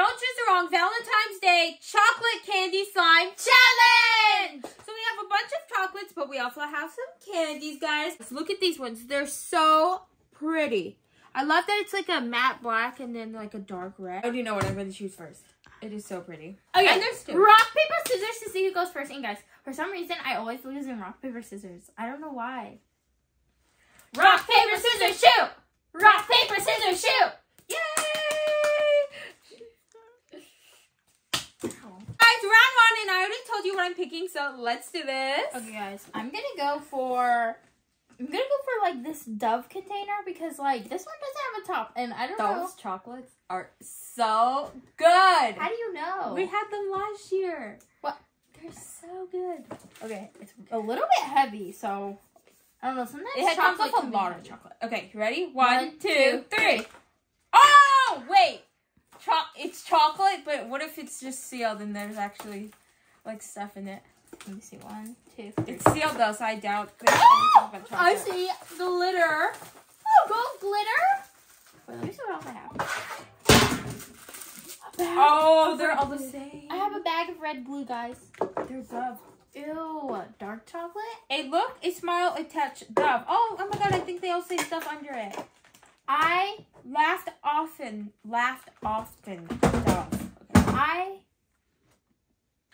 don't choose the wrong Valentine's Day chocolate candy slime challenge. So we have a bunch of chocolates, but we also have some candies, guys. Let's look at these ones. They're so pretty. I love that it's like a matte black and then like a dark red. How do you know what I'm going to choose first? It is so pretty. Okay, And there's two. rock, paper, scissors to see who goes first. And guys, for some reason, I always lose in rock, paper, scissors. I don't know why. Rock, paper, scissors, shoot! Rock, paper, scissors, shoot! Yay! Guys, round one, and I already told you what I'm picking, so let's do this. Okay, guys, I'm gonna go for. I'm gonna go for like this Dove container because like this one doesn't have a top, and I don't know. Those chocolates are so good. How do you know? We had them last year. What? They're so good. Okay, it's a little bit heavy, so I don't know. Sometimes It comes with a lot of chocolate. Okay, you ready? One, One, two, two, three. three. Oh, wait. Cho- it's chocolate, but what if it's just sealed and there's actually like stuff in it? Let me see. One, two, three. It's sealed though, so I doubt there's anything I see glitter. Oh, gold glitter. Wait, let me see what else I have. Oh, they're all the same. I have a bag of red glue, guys. They're Dove. Ew, dark chocolate. A look, a smile, a touch, Dove. Oh, oh my god, I think they all say stuff under it. I, Laughed often, laughed often. I,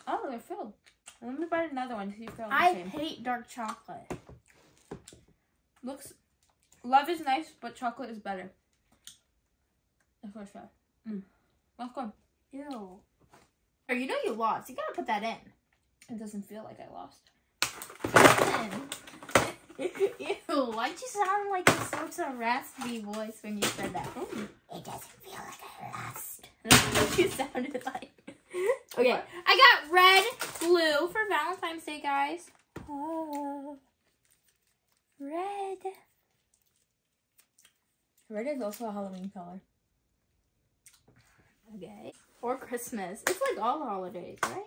Oh, they're filled. Let me buy another one to see if they're the I same. hate dark chocolate. Looks, love is nice, but chocolate is better. That's what I said. Mm. Let's go. Ew. Or you know you lost. You gotta put that in. It doesn't feel like I lost. Ew, why'd you sound like a such a raspy voice when you said that? It doesn't feel like I lost. That's what you sounded like. Okay? I got red blue for Valentine's Day, guys. Oh, red. Red is also a Halloween color. Okay. For Christmas. It's like all holidays, right?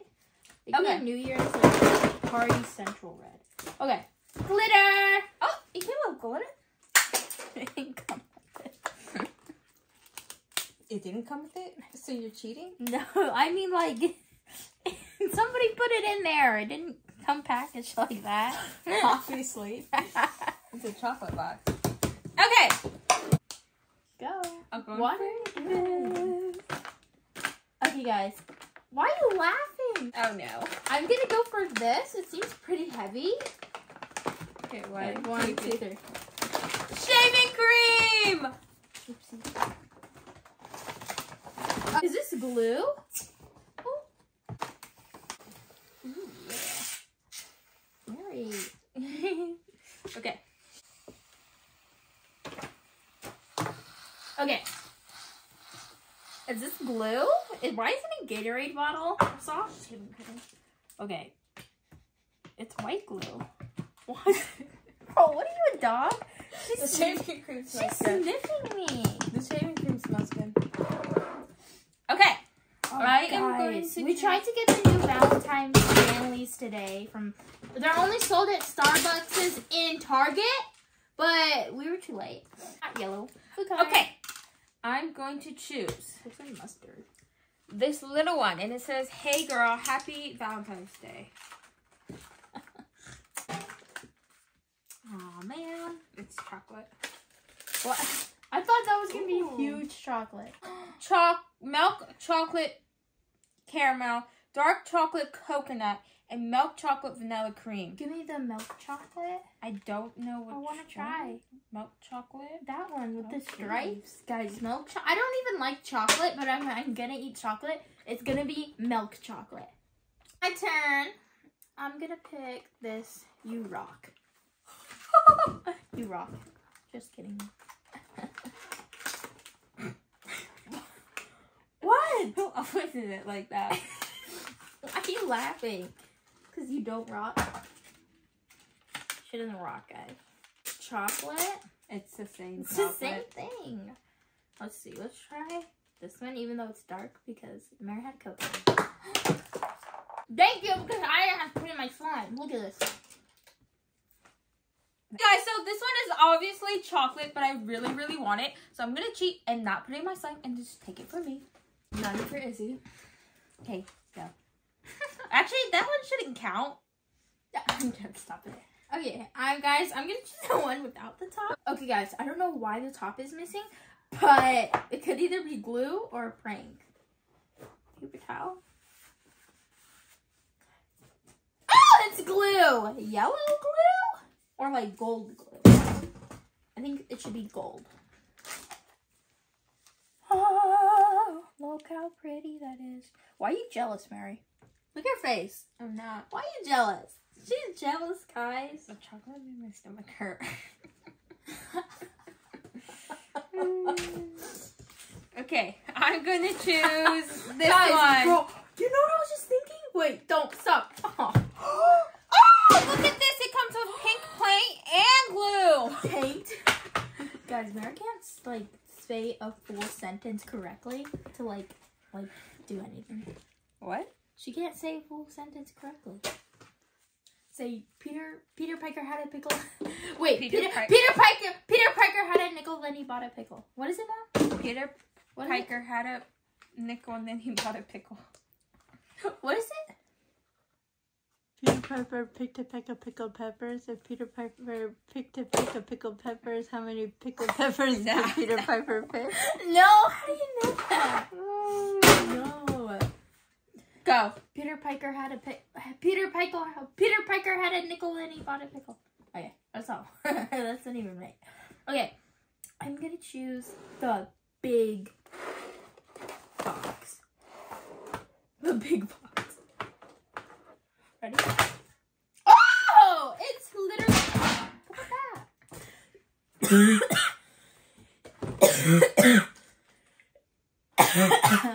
Okay. okay. New Year's like Party Central Red. Okay. Glitter! Oh, it came with glitter. It didn't come with it. It didn't come with it, so you're cheating. No, I mean like somebody put it in there. It didn't come packaged like that. Obviously, it's a chocolate box. Okay. Go. I'm going What for are? Okay, guys. Why are you laughing? Oh no. I'm gonna go for this. It seems pretty heavy. Okay, Okay, one, one, two, three. Shaving cream. Oopsie. Uh, Is this glue? Oh. Ooh, yeah. Very. okay. Okay. Is this glue? Is- Why is it a Gatorade bottle? Soft? Just kidding, kidding. Okay. It's white glue. What? Bro, what are you, a dog? The shaving cream she's smells good. sniffing me. The shaving cream smells good. Okay. Oh, I am going to We tried to get the new Valentine's Stanleys today from. They're only sold at Starbucks in Target, but we were too late. Not yellow. Okay. I'm going to choose Looks like mustard. this little one, and it says, "Hey girl, happy Valentine's Day." Oh man, it's chocolate. What? I thought that was gonna be huge chocolate. Choc milk chocolate caramel, dark chocolate coconut, and milk chocolate vanilla cream. Give me the milk chocolate. I don't know what I want to try milk chocolate. that one with the stripes, guys. Milk. I don't even like chocolate, but I'm I'm gonna eat chocolate. It's gonna be milk chocolate. My turn. I'm gonna pick this. You rock. you rock. Just kidding. what? Who opened it like that? Why are you laughing? Because you don't rock. She doesn't rock, guys. Chocolate. It's the same. It's the same thing. Let's see. Let's try this one, even though it's dark, because Mary had coconut. Thank you, because I didn't have to put in my slime. Look at this. Guys, so this one is obviously chocolate, but I really, really want it. So I'm gonna cheat and not put it in my slime and just take it for me. None for Izzy. Okay, go. Actually, that one shouldn't count. I'm gonna stop it. Okay, I'm guys. I'm gonna choose the one without the top. Okay, guys. I don't know why the top is missing, but it could either be glue or a prank. Paper towel. Oh, it's glue. Yellow glue or like gold glue. I think it should be gold. Oh, look how pretty that is. Why are you jealous, Mary? Look at her face. I'm not. Why are you jealous? She's jealous, guys. The chocolate made my stomach hurt. okay, I'm gonna choose this Guys, one. bro, you know what I was just thinking? Wait, don't stop. Oh. Glue. Paint. Guys, Mary can't like say a full sentence correctly to like like do anything. What? She can't say a full sentence correctly. Say Peter Peter Piker had a pickle. Wait, Peter Peter Pi- Peter Piker Peter Piker had a nickel, then he bought a pickle. What is it, Mom? Peter What? Piker had a nickel and then he bought a pickle. What is it? Peter Piper picked a peck of pickled peppers. If Peter Piper picked a peck of pickled peppers, how many pickled peppers did Peter Piper pick? No, how do you know that? Oh, no. Go. Peter Piker had a pick. Peter Piker. Peter Piker had a nickel and he bought a pickle. Okay, that's all. that's not even right. Okay, I'm gonna choose the big box. The big box. Ready? Oh, it's literally. Look at that.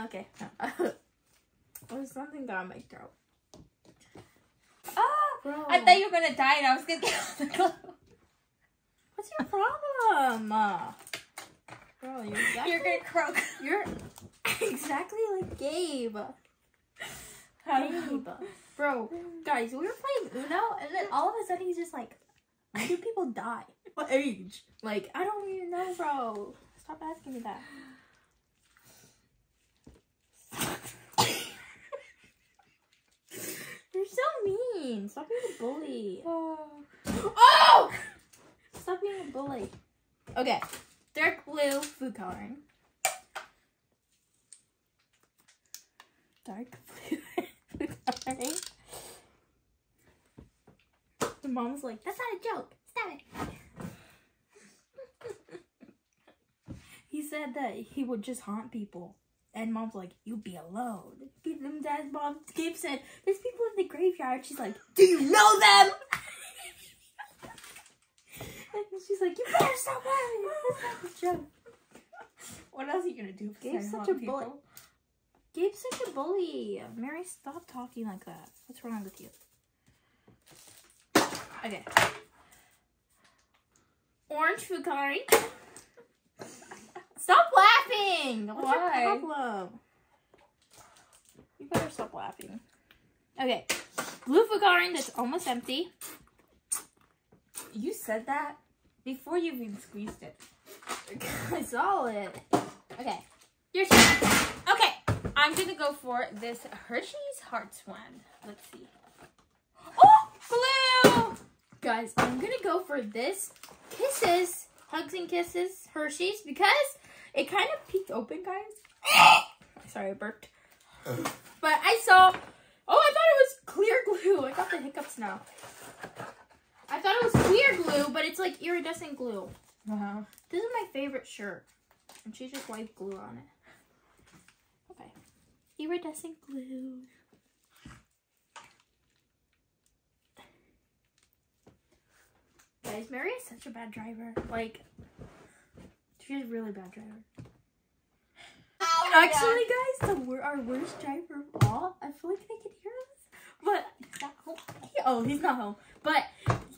okay. There's something in my throat. Oh, Bro. I thought you were gonna die and I was gonna get on the glue. What's your problem? Uh, Bro, you're exactly, You're gonna croak. you're exactly like Gabe. Gabe. Bro, guys, we were playing Uno, and then all of a sudden he's just like, when do people die? What age? Like, I don't even know, bro. Stop asking me that. You're so mean. Stop being a bully. Oh! oh! Stop being a bully. Okay. Dark blue food coloring. Dark blue food coloring. The mom's like, that's not a joke. Stop it. he said that he would just haunt people. And mom's like, you be alone. Them dad's mom. Gabe said, there's people in the graveyard. She's like, do you know them? and she's like, you better stop laughing. That's not a joke. What else are you gonna do? Gabe's such a people? bully. Gabe's such a bully. Mary, stop talking like that. What's wrong with you? Okay. Orange coloring. Stop laughing! What's Why? your problem? You better stop laughing. Okay. Blue coloring that's almost empty. You said that before you even squeezed it. I saw it. Okay. Your turn. Okay, I'm gonna go for this Hershey's Hearts one. Let's see. Oh, Blue! Guys, I'm gonna go for this Kisses, Hugs and Kisses Hershey's because it kind of peeked open, guys. Sorry, I burped. But I saw, oh, I thought it was clear glue. I got the hiccups now. I thought it was clear glue, but it's like iridescent glue. Wow. This is my favorite shirt. And she just wiped glue on it. Okay. Iridescent glue. Guys, Mary is such a bad driver. Like, she's a really bad driver. Oh Actually, guys, the our worst driver of all, I feel like they can hear us. But he's not home. He- oh, he's not home. But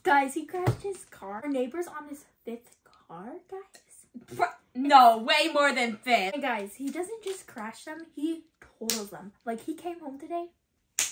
guys, he crashed his car. Our neighbor's on his fifth car, guys. No, way more than fifth. And guys, he doesn't just crash them; he totals them. Like he came home today.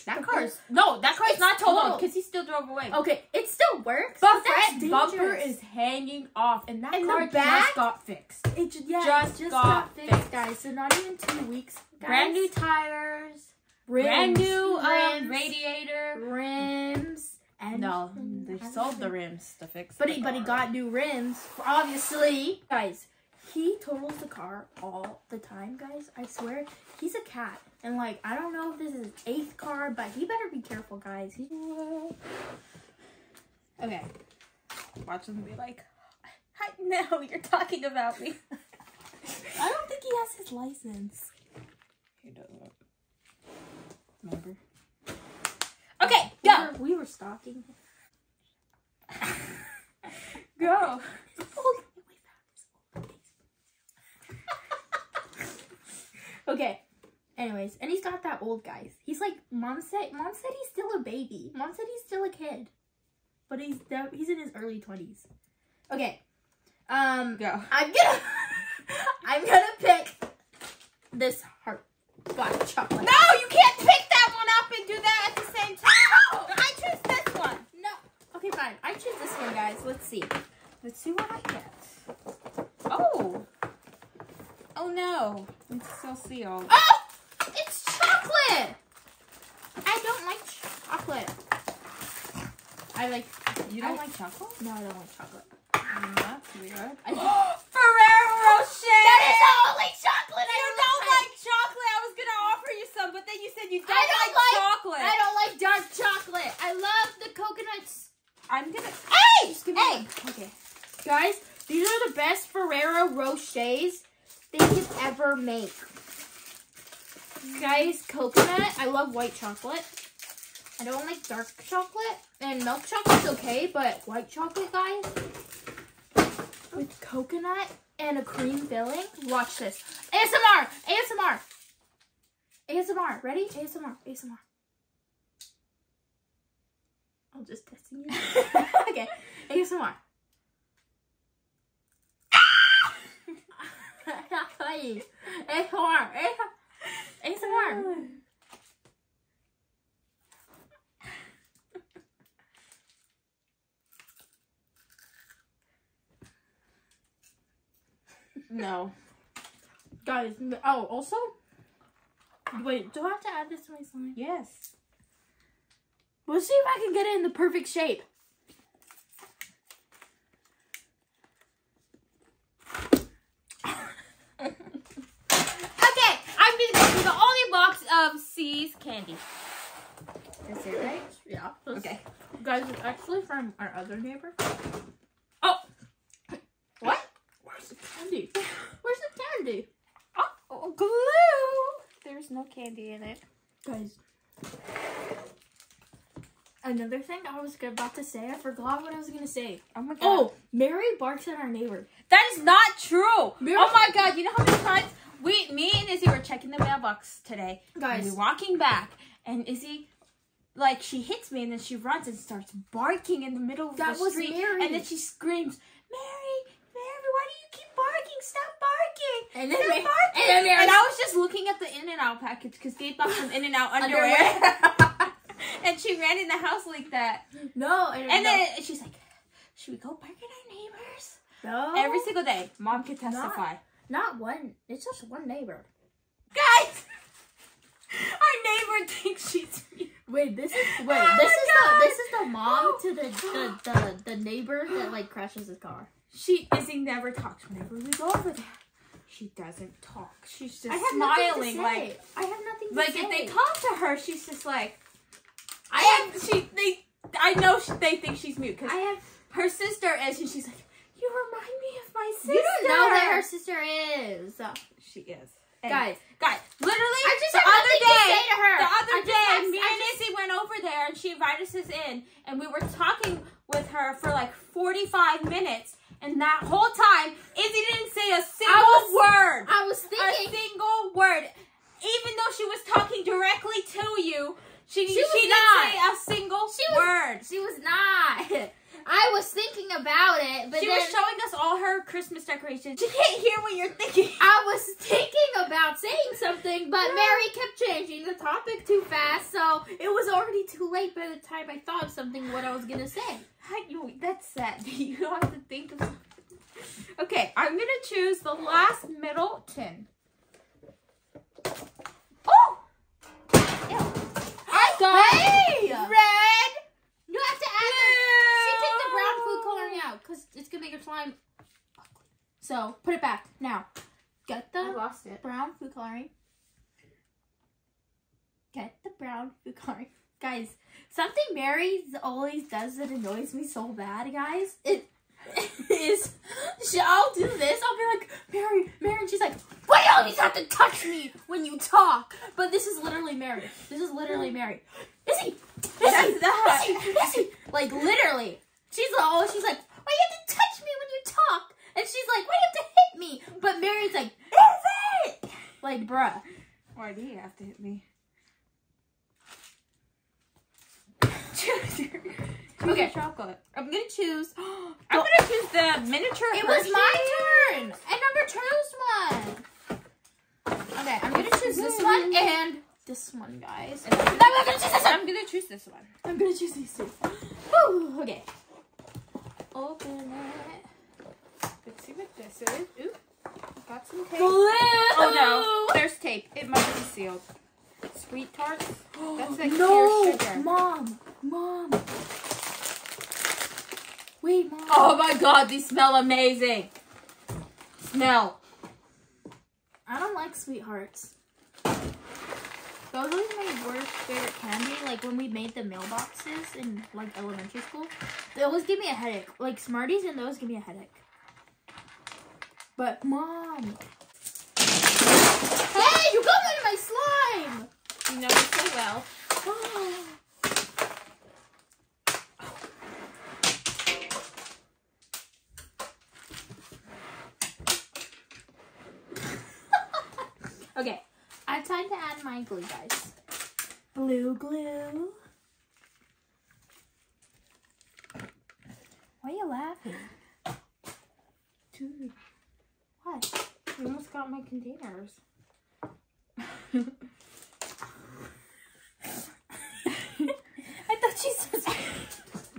That car's no, that car's It's not totaled because he still drove away. Okay, it still works. But but front bumper is hanging off, and that And car back? just got fixed. It just, yeah, just it just got got fixed, fixed. Guys, so not even two weeks. Guys. Brand new tires. rims, Brand new um, rims, radiator. rims, and No, they sold the rims to fix. But he, but he got new rims, obviously. Guys, he totals the car all the time, guys. I swear, he's a cat. And, like, I don't know if this is eighth card, but he better be careful, guys. He... Okay. Watch him be like, I know you're talking about me. I don't think he has his license. He doesn't. Remember? Okay, We go. were, we were stalking. Go. okay. Anyways, and he's got that old guys. He's like mom said. Mom said he's still a baby. Mom said he's still a kid, but he's he's in his early twenties. Okay. Um, Go. I'm gonna I'm gonna pick this heart black chocolate. No, you can't pick that one up and do that at the same time. I choose this one. No. Okay, fine. I choose this one, guys. Let's see. Let's see what I get. Oh. Oh no. It's still sealed. Oh, chocolate. I don't like chocolate. I like. You don't like chocolate? No, I don't like chocolate. Mm, that's weird. I Ferrero Rocher. That is the only chocolate I You don't don't like. like chocolate. I was gonna offer you some, but then you said you don't, I don't like, like- chocolate. I don't like dark chocolate. I love the coconuts. I'm gonna. Hey! Just give me Hey! one. Okay. Guys, these are the best Ferrero Rochers they could ever make. Guys, coconut. I love white chocolate. I don't like dark chocolate. And milk chocolate's okay, but white chocolate, guys, with coconut and a cream filling. Watch this. ASMR! ASMR! ASMR. Ready? ASMR. ASMR. I'm just testing you. okay. ASMR. ASMR. ASMR. No. Guys, oh, also, wait, do I have to add this to my slime? Yes. We'll see if I can get it in the perfect shape. Okay, I'm gonna go through the only box of See's candy. That's it, right? Yeah. Okay. Guys, it's actually from our other neighbor. Oh. What? Where's the candy? Where's the candy? Oh, oh glue. There's no candy in it. Guys. Another thing I was about to say, I forgot what I was gonna say. Oh my oh, god. Oh, Mary barks at our neighbor. that is not true. Mary- Oh my god. You know how many times we, me and Izzy were checking the mailbox today. Guys, we're walking back, and Izzy, like, she hits me, and then she runs and starts barking in the middle of That the was street. Mary. And then she screams, Mary, Mary, why do you keep barking? Stop barking. and then, Stop Mary, barking. and then Mary, And I was just looking at the In and Out package because they bought some In and Out underwear. Underwear. and she ran in the house like that. no, and, And no, then she's like, Should we go bark at our neighbors? no, Every single day. Mom can testify. not one. It's just one neighbor. Guys! Our neighbor thinks she's me. Wait, this is oh wait. Oh this is God. the this is the mom to the the, the the neighbor that like crashes his car. She Izzy never talks whenever we go over there. She doesn't talk. She's just I have smiling say. like I have nothing to like say. if they talk to her, she's just like I have she they I know she, they think she's mute because I have. her sister is and she's like you remind me of my sister. You don't know that her sister is. Oh, she is. Guys, guys, literally I just the other day to to her. The other I day, have- me I and Izzy went over there and she invited us in, and we were talking with her for like 45 minutes. And that whole time, Izzy didn't say a single was- word. I was thinking. A single word. Even though she was talking directly to you, she, She she, didn't say a single She was- word. She was not. I was thinking about it, but she then, was showing us all her Christmas decorations. She can't hear what you're thinking. I was thinking about saying something, but. Mary kept changing the topic too fast, so it was already too late by the time I thought of something what I was gonna say. I, that's sad. You have to think of. Something. Okay, I'm gonna choose the last middle tin. Oh! Ew. I got hey! red. You have to because it's gonna make your slime ugly. So put it back now. Get the lost it. brown food coloring. Get the brown food coloring. Guys, something Mary always does that annoys me so bad, guys. It is she, I'll do this. I'll be like, Mary, Mary, and she's like, why do you always have to touch me when you talk? But this is literally Mary. This is literally Mary. Izzy, Izzy, That's that. Izzy, Izzy. Like literally. She's oh, she's like, why you have to touch me when you talk? And she's like, why do you have to hit me? But Mary's like, is it? Like, bruh. Why do you have to hit me? Okay. chocolate. I'm gonna choose. I'm gonna choose the miniature. It was my turn. I never chose one. Okay, I'm gonna choose this one and this one, guys. And I'm, gonna choose this one. I'm gonna choose this one. I'm gonna choose these two. Whew, okay. Open it. Let's see what this is. Ooh, got some tape. Blue. Oh no, there's tape. It must be sealed. Sweet tarts. That's like no, pure sugar. mom, mom. Wait, mom. Oh my god, these smell amazing. Smell. I don't like sweethearts. Those are my worst favorite candy. Like when we made the mailboxes in like elementary school, they always give me a headache. Like Smarties and those give me a headache. But mom, hey, you got into my slime. You know it so well. okay, I have time to add my glue, guys. Blue glue. Why are you laughing? Dude, What? you almost got my containers. I thought she said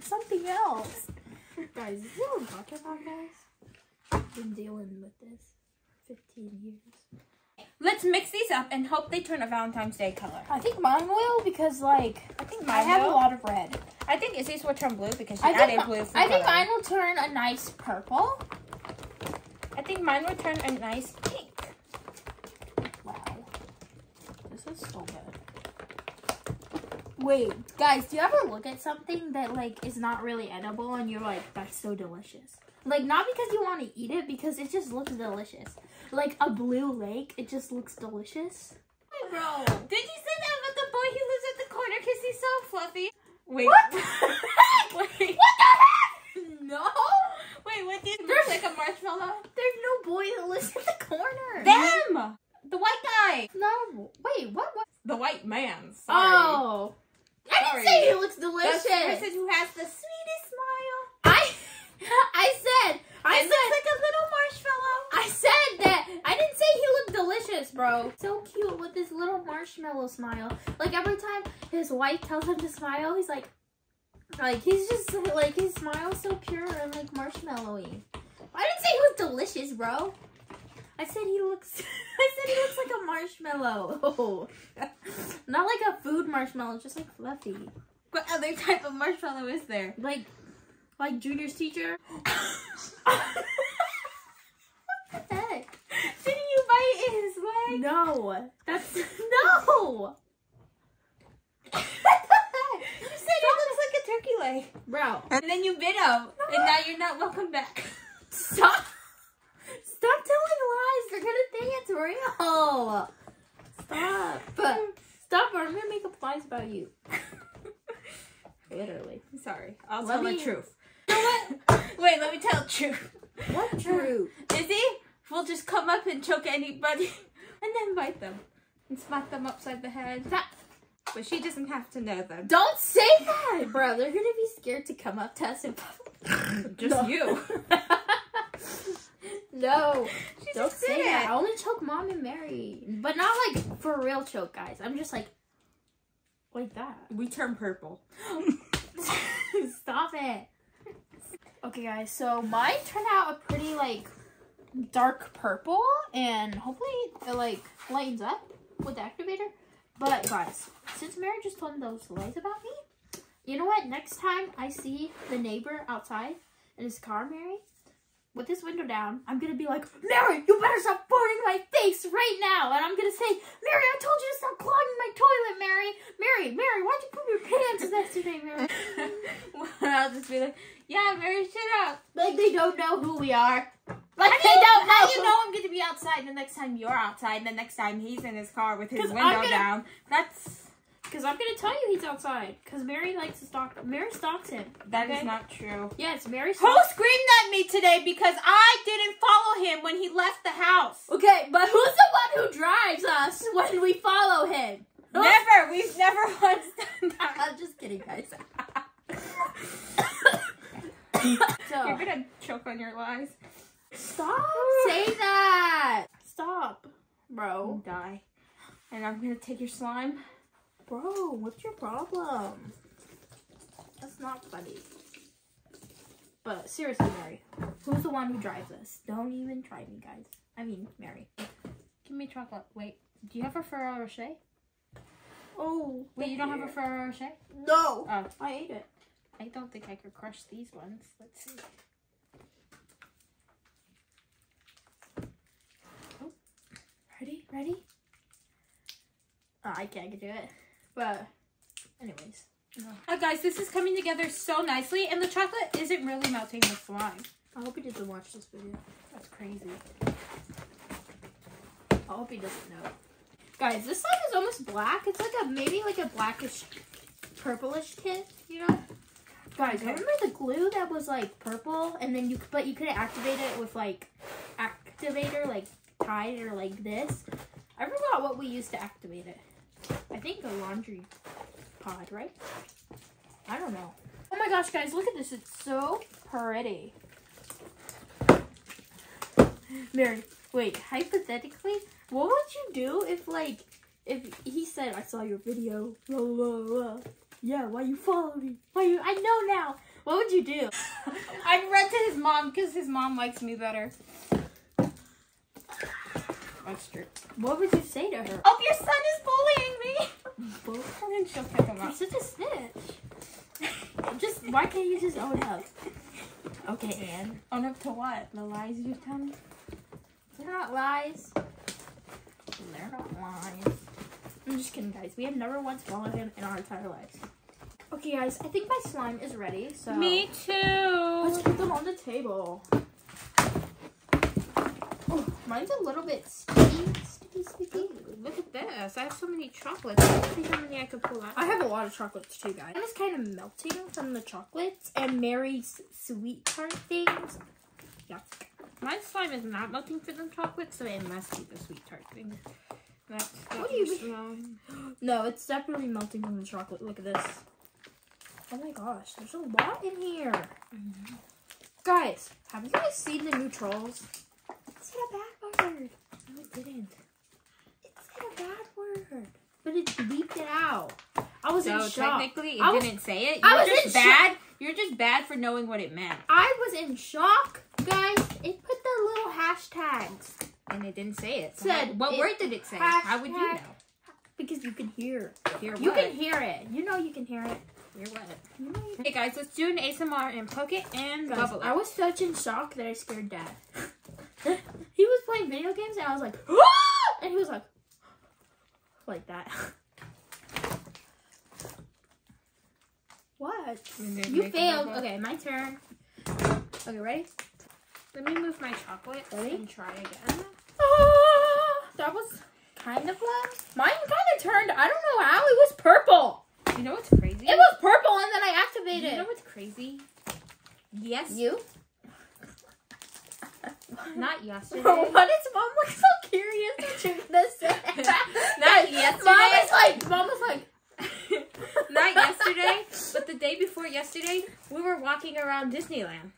something else. Guys, is I'm talking about, guys? I've been dealing with this 15 years. Let's mix these up and hope they turn a Valentine's Day color. I think mine will because, like, I think I mine have will. a lot of red. I think Izzy's will turn blue because she I added think, blue I think mine will turn a nice purple. I think mine would turn a nice pink. Wow. This is so good. Wait, guys, do you ever look at something that, like, is not really edible and you're like, that's so delicious? Like, not because you want to eat it, because it just looks delicious. Like a blue lake, it just looks delicious. Bro, did you say that about the boy who lives at the corner because he's so fluffy? Wait. What the heck? Wait. What the heck? No! Wait, what did There's- like a marshmallow? There's no boy that lives in the corner. Them! The white guy! No. Wait, what? what? The white man. Sorry. Oh. I didn't Sorry. say he looks The delicious. person who has the sweetest smile. I I said I it said looks like a little marshmallow. I said that I didn't say he looked delicious, bro. So cute with his little marshmallow smile. Like every time his wife tells him to smile, he's like like he's just like his smile's so pure and like marshmallowy. I didn't say he was delicious, bro. I said he looks I said he looks like a marshmallow. Oh. Not like a food marshmallow, just like fluffy. What other type of marshmallow is there? Like like Junior's teacher. what the heck? Didn't you bite his leg? No. That's no. You said it looks like a turkey leg. Bro, And then you bit him. And now you're not welcome back. stop. Stop telling lies. They're gonna think it's real. Stop. Stop or I'm gonna make up lies about you. Literally. Sorry. I'll Let tell me- the truth. You know what? Wait, let me tell the truth. What truth? Izzy will just come up and choke anybody and then bite them and smack them upside the head. That- But she doesn't have to know them. Don't say that, bro. They're gonna be scared to come up to us and Just No. you. No. She Don't say that. I only choke mom and Mary. But not like for real choke, guys. I'm just like like that. We turn purple. Stop it. Okay, guys. So mine turned out a pretty like dark purple, and hopefully it like lightens up with the activator. But guys, since Mary just told those lies about me, you know what? Next time I see the neighbor outside, in his car, Mary, with this window down, I'm gonna be like, Mary, you better stop farting in my face right now. And I'm gonna say, Mary, I told you to stop clogging my toilet, Mary. Mary, Mary, why'd you poop your pants yesterday, Mary? I'll just be like, yeah, Mary, shut up. like they don't know who we are. Like How they you, don't know. how you know I'm going to be outside the next time you're outside, the next time he's in his car with his window gonna- down? That's Cause I'm gonna tell you he's outside. Cause Mary likes to stalk. Mary stalks him. that is Okay. not true. Yes, Mary. Who screamed at me today because I didn't follow him when he left the house? Okay, but who's the one who drives us when we follow him? Never. We've never once done that. I'm just kidding, guys. You're gonna choke on your lies. stop saying that. Stop, bro. Die. And I'm gonna take your slime. Bro, what's your problem? That's not funny. But seriously, Mary, who's the one who drives us? Don't even try me, guys. I mean, Mary. Give me chocolate. Wait. Do you have a Ferrero Rocher? Oh, Wait, you don't have a Ferrero Rocher? No, Oh. I ate it. I don't think I could crush these ones. Let's see. Oh. Ready? Ready? Oh, I can't do it. But, anyways. Hi uh, guys, this is coming together so nicely, and the chocolate isn't really melting the slime. I hope he doesn't watch this video. That's crazy. I hope he doesn't know. Guys, this slime is almost black. It's like a maybe like a blackish, purplish tint. You know. Guys, Okay. remember the glue that was like purple, and then you but you couldn't activate it with like activator like Tide or like this. I forgot what we used to activate it. I think a laundry pod, right? I don't know. Oh my gosh, guys, look at this. It's so pretty. Mary, wait, hypothetically, what would you do if, like, if he said, I saw your video, blah, blah, blah. yeah, why you follow me? Why you, I know now. What would you do? I'd run to his mom because his mom likes me better. That's true. What would you say to her? Oh, your son is bullying me. Oh, And then she'll pick him you're up. such a snitch. just, why can't you just own up? Okay, Anne. Own up to what? The lies you tell me? They're not lies. They're not lies. I'm just kidding, guys. We have never once followed him in our entire lives. Okay, guys, I think my slime is ready. So Me too! let's put them on the table. Mine's a little bit sticky, sticky, sticky. Look at this. I have so many chocolates. Let's see how many I could pull out. I have a lot of chocolates too, guys. Mine is kind of melting from the chocolates and Mary's sweet tart things. Yeah. My slime is not melting for the chocolate, so it must be the sweet tart thing. That's What do you slime. No, it's definitely melting from the chocolate. Look at this. Oh my gosh, there's a lot in here. Mm-hmm. Guys, have you guys seen the new trolls? It said a bad word. No, it didn't. It said a bad word. But it bleeped it out. I was So in shock. technically, it I didn't say it. I You're was in just bad. You're just bad for knowing what it meant, I was in shock, guys. It put the little hashtags and it didn't say it. So Said how- what it- word did it say? How would you know? because you can hear. Hear You what? can hear it. You know you can hear it. Hear what? You know you Okay, guys, let's do an ASMR and poke it and Guys, bubble it. I was such in shock that I scared dad. Playing video games and I was like, and he was like, like that. what? You failed. Okay, my turn. Okay, ready? Let me move my chocolate Ready? and try again. Ah, that was kind of loud. Mine kind of turned. I don't know how. It was purple. You know what's crazy? It was purple, and then I activated. You know what's crazy? Yes. you? Not yesterday. what is mom look so curious what you're gonna say? Not yesterday. Mom is like, mom is like, Not yesterday, but the day before yesterday, we were walking around Disneyland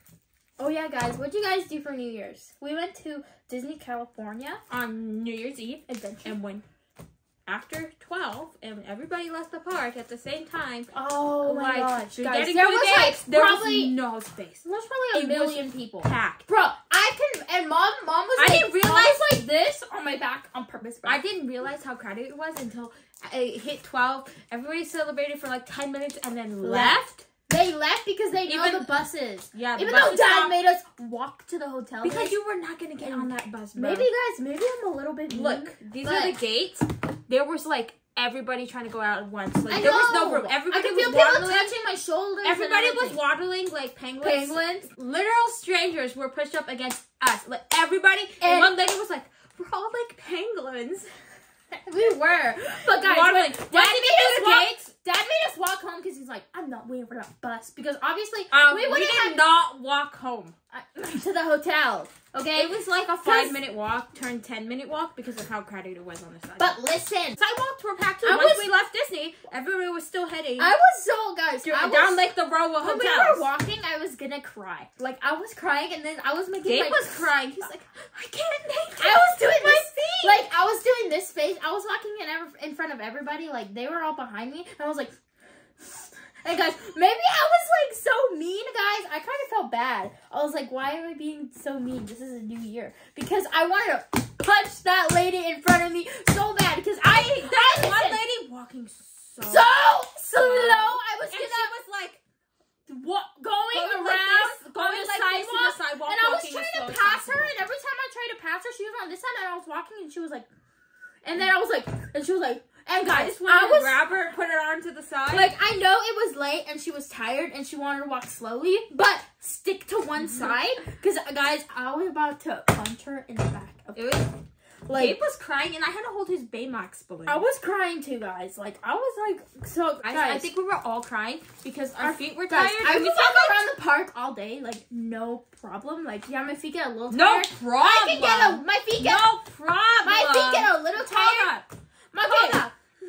Oh yeah, guys, what'd you guys do for New Year's? We went to Disney California on New Year's Eve, Adventure. and when after twelve, and everybody left the park at the same time. Oh my gosh, guys, there was like gates, there probably was no space. there was probably a It million people. Packed. Bro, I can and mom, mom was. I like, didn't realize- was like this on my back on purpose. Bro. I didn't realize how crowded it was until it hit twelve. Everybody celebrated for like ten minutes and then left. They left because they know the buses. Yeah, the Even bus though Dad stopped made us walk to the hotel. because guys. you were not gonna get on that bus. Bro. maybe guys, maybe I'm a little bit mean, Look, these are the gates. There was like everybody trying to go out at once. Like I there was no room. Everybody I could was feel people waddling. touching my shoulders. Everybody was waddling like penguins. penguins. Literal strangers were pushed up against us. Like everybody. And, And- one lady was like, "We're all like penguins." We were, but guys, Waddling. when Once Dad you made get us through the gates, Dad made us walk home because he's like, I'm not waiting for that bus because obviously um, we we, did not walk home. uh, to the hotel. Okay, It was like a five minute walk turned ten minute walk because of how crowded it was on the side. but listen, sidewalks were packed too. I Once was- we left Disney, everybody was still heading I was so guys. down I was, like the row of when we were walking, I was gonna cry. Like I was crying, and then I was making. Gabe like, was crying. He's like, I can't make it. I was doing my this, feet. like I was doing this face. I was walking in in front of everybody. Like they were all behind me, and I was like, and guys, maybe I was like so mean, guys. I kind of felt bad. I was like, why am I being so mean? This is a new year because I wanted to punch that lady in front of me so bad because I That I one lady walking so, so slow. I was and she gonna was like wa- going, going around like this, on going the like sidewalk. the sidewalk, and I was trying to pass her, and every time I tried to pass her, she was on this side, and I was walking, and she was like, and then I was like, and she was like, and I guys, just wanted I was to grab her, put her arm to the side. like, I know it was late, and she was tired, and she wanted to walk slowly, but stick to one side, because guys, I was about to punch her in the back. it was Like, Gabe was crying, and I had to hold his Baymax balloon. I was crying too, guys. Like, I was like, so I, guys. I think we were all crying because our, Our- feet were Guys, tired. I was could we walk felt around the park all day, like no problem. Like, yeah, my feet get a little tired. no problem. I can get a my feet get no problem. my feet get a little tired. My feet.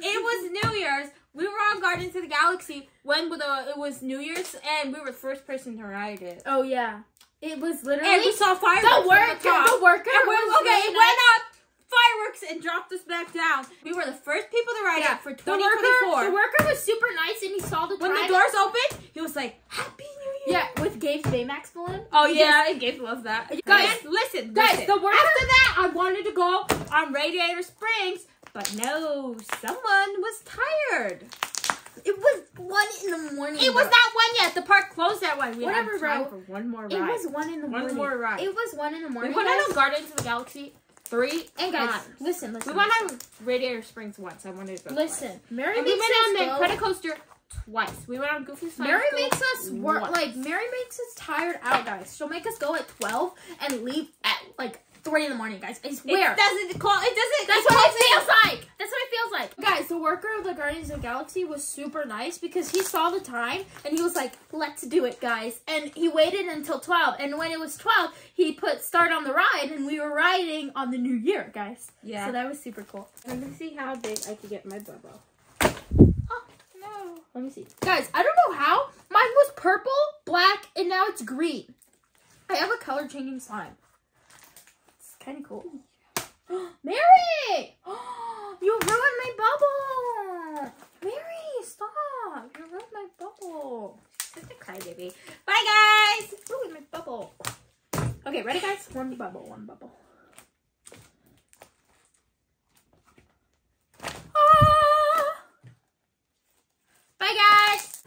It was New Year's. We were on Guardians of the Galaxy when the, it was New Year's, and we were the first person to ride it. Oh yeah, it was literally And we saw fireworks. the worker. the. The worker. And was okay, it went up, fireworks, and dropped us back down. We were the first people to ride Yeah, it for The worker, the worker was super nice, and he saw the when the doors opened, he was like, Happy New Year. Yeah, with Gabe's Baymax balloon. Oh yeah, I Gabe loves that. Guys, Guys, listen, guys, listen. the worker- After that, I wanted to go on Radiator Springs, but no, someone was tired. It was one in the morning. It was bro. not one yet. The park closed at one. We Whatever, bro. for one more ride. It was one in the One morning. One more ride. It was one in the morning. we went on Guardians of the Galaxy three and guys, times. listen, listen. We went on Radiator Springs once. I wanted to go. Listen, twice. Mary And we makes went on the Incredicoaster twice. We went on Goofy's Flying Mary makes us work like Mary makes us tired out, guys. She'll make us go at twelve and leave at like three in the morning, guys. I swear. It doesn't call. It doesn't. That's it what it calls feels like. That's what it feels like. Guys, the worker of the Guardians of the Galaxy was super nice because he saw the time and he was like, let's do it, guys. And he waited until 12. And when it was 12, he put start on the ride and we were riding on the new year, guys. Yeah. So that was super cool. Let me see how big I can get my bubble. Oh, no. Let me see. Guys, I don't know how. Mine was purple, black, and now it's green. I have a color changing slime. It's kind of cool. Mary! you ruined my bubble! Mary, stop. You ruined my bubble. She's such a crybaby. Bye, guys. Ruined my bubble. Okay, ready, guys? One bubble, one bubble. Ah! Bye, guys.